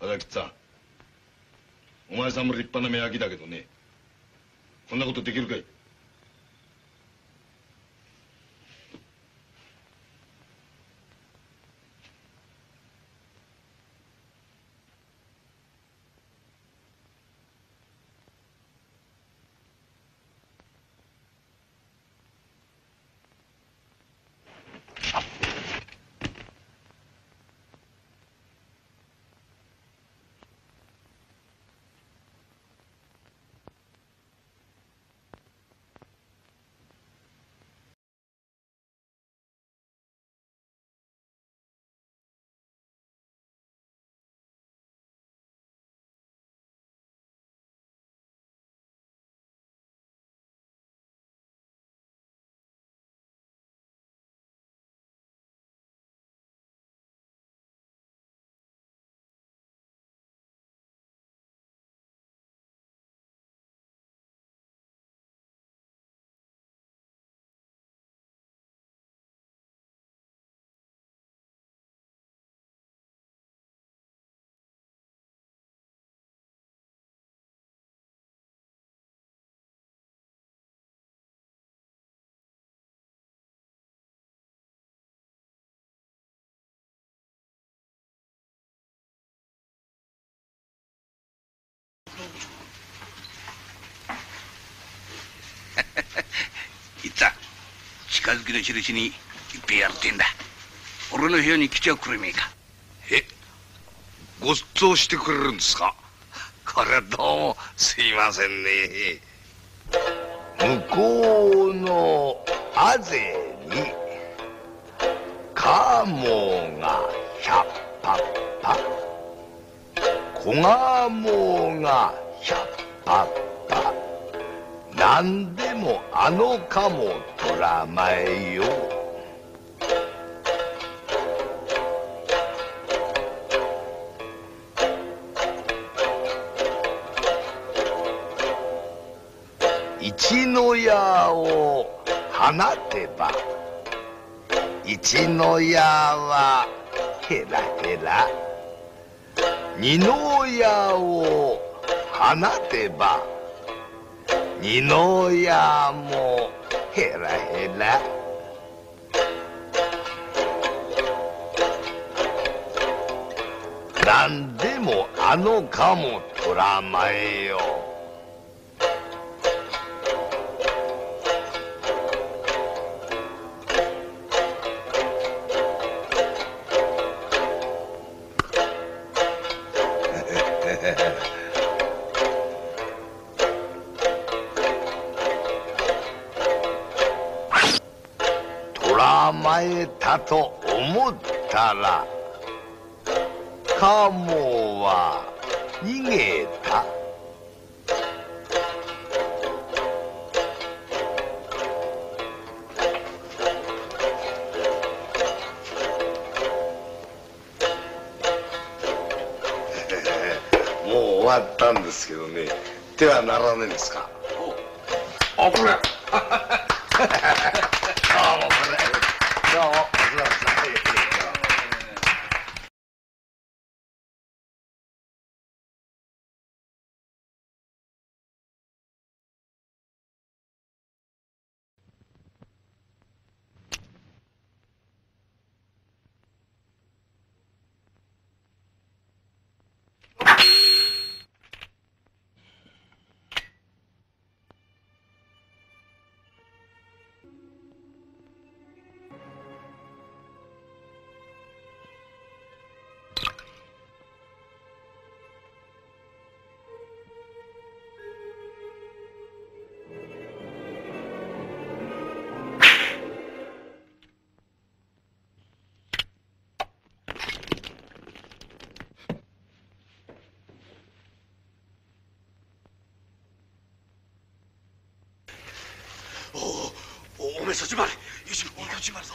和田吉さん。お前さんも立派な目焼きだけどね。こんなことできるかい？近づきの印に一平やるってんだ。俺の部屋に来ちゃくれめえか。えご馳走してくれるんですか？これどうもすいませんね。向こうのあぜにカモが百パッパ子ガモが百パッパ何でもあのカモ捕らまえよ。う一の矢を放てば一の矢はヘラヘラ。二の矢を放てば二の矢もヘラヘラ何でもあのかも捕らまえよ。う えたと思ったらカモは逃げた。もう終わったんですけどね手はならねえんですか？あこれ小心慢点，玉清，我们快去走。